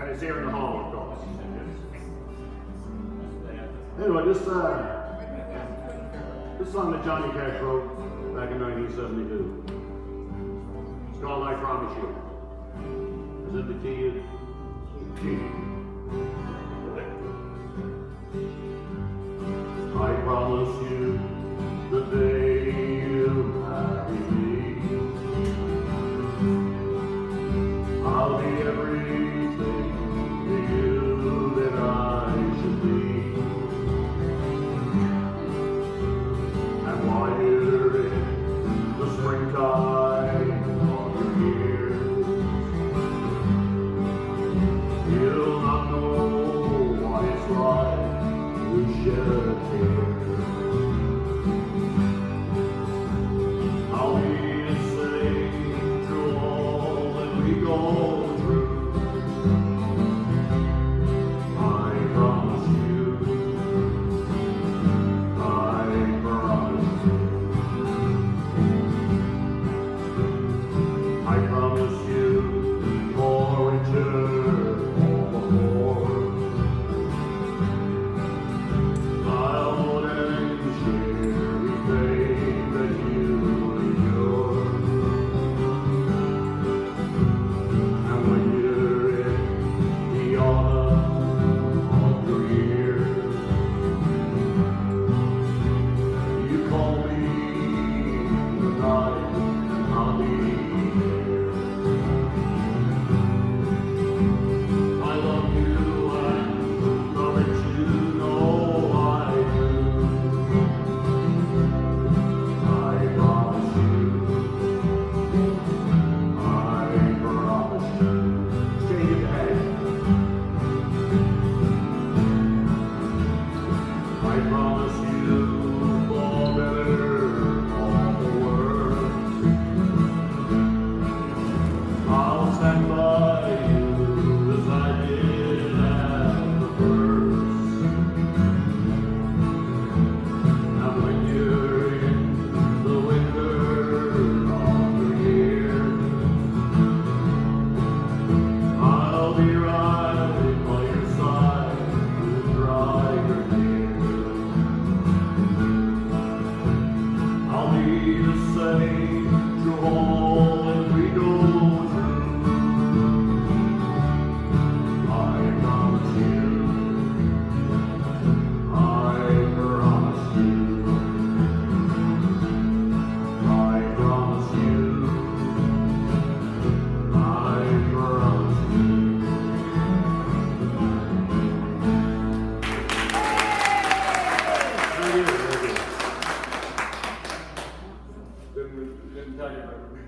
And it's here in the hall, of course. Anyway, this, uh, this song that Johnny Cash wrote back in 1972. It's called I Promise You. Is it the key? should care. you.